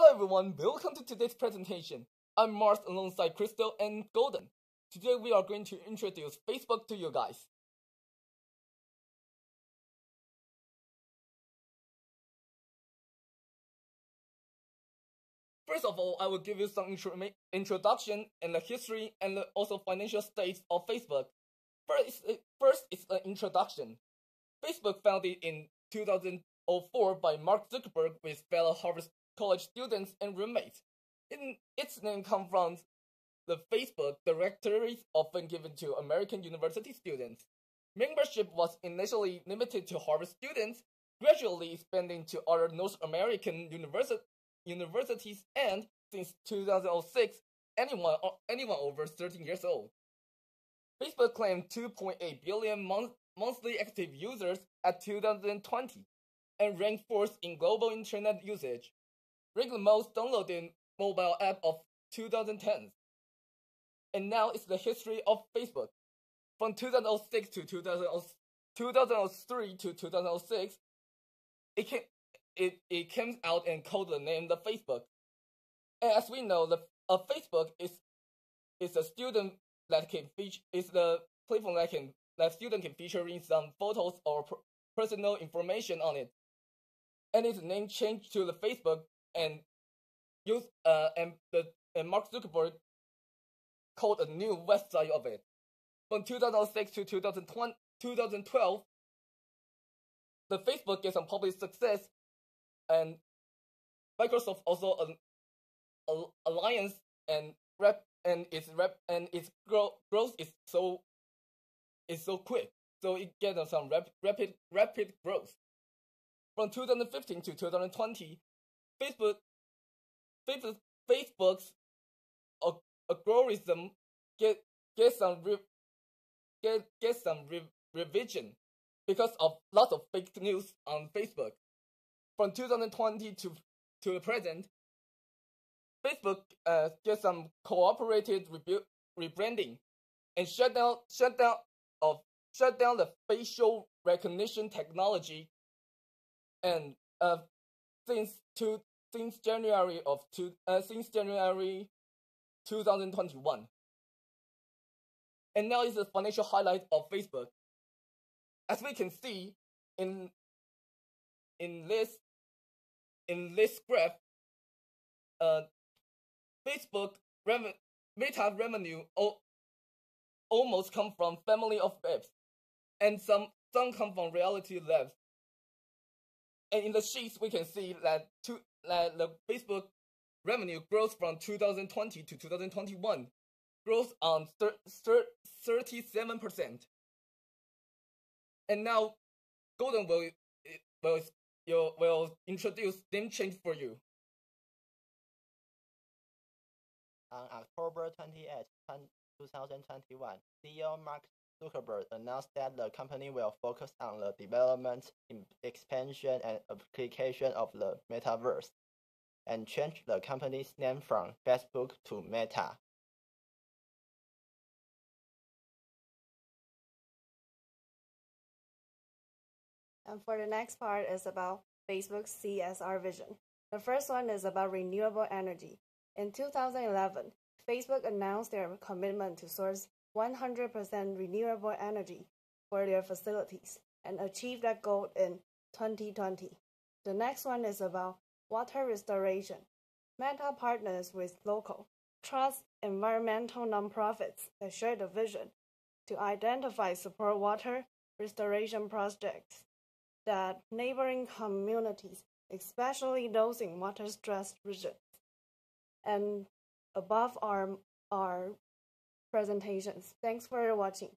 Hello everyone, welcome to today's presentation. I'm Mars alongside Crystal and Golden. Today we are going to introduce Facebook to you guys. First of all, I will give you some introduction and the history and also financial state of Facebook. First, uh, first is an introduction. Facebook founded in 2004 by Mark Zuckerberg with fellow Harvard college students and roommates. In, its name comes from the Facebook directories often given to American university students. Membership was initially limited to Harvard students, gradually expanding to other North American universi universities, and since 2006, anyone, uh, anyone over 13 years old. Facebook claimed 2.8 billion month, monthly active users at 2020 and ranked fourth in global internet usage ranked the most downloaded mobile app of 2010. And now it's the history of Facebook. From 2006 to 2003 to 2006, it came, it, it came out and called the name the Facebook. And as we know, the a Facebook is is a student that can feature is the platform that can that student can feature in some photos or personal information on it. And its name changed to the Facebook and use uh and the and Mark Zuckerberg called a new website of it. From 2006 to 2020, 2012, the Facebook gets some public success, and Microsoft also an, an alliance and rep and its rep and its growth growth is so is so quick, so it gets some rap, rapid rapid growth. From 2015 to 2020, Facebook, Facebook Facebook's algorithm get get some re, get get some re, revision because of lots of fake news on Facebook. From 2020 to to the present, Facebook uh, get some cooperated rebu- rebranding and shut down shut down of shut down the facial recognition technology and uh, since to since January of two uh, since January 2021. And now is the financial highlight of Facebook. As we can see in in this in this graph, uh, Facebook revenue Meta revenue o- almost come from family of apps, and some some come from reality labs. And in the sheets, we can see that two, that the Facebook revenue growth from 2020 to 2021, growth on 37%. And now, Golden will will you will introduce name change for you. On October 28, 2021, CEO Mark Zuckerberg announced that the company will focus on the development, expansion, and application of the metaverse, and change the company's name from Facebook to Meta. And for the next part is about Facebook's CSR vision. The first one is about renewable energy. In 2011, Facebook announced their commitment to source 100% renewable energy for their facilities and achieve that goal in 2020. The next one is about water restoration. Meta partners with local, trust environmental nonprofits that share the vision to identify support water restoration projects that neighboring communities, especially those in water stressed regions. And above are, are presentations. Thanks for watching.